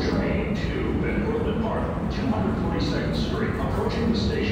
train to Van Park, 242nd Street. Approaching the station,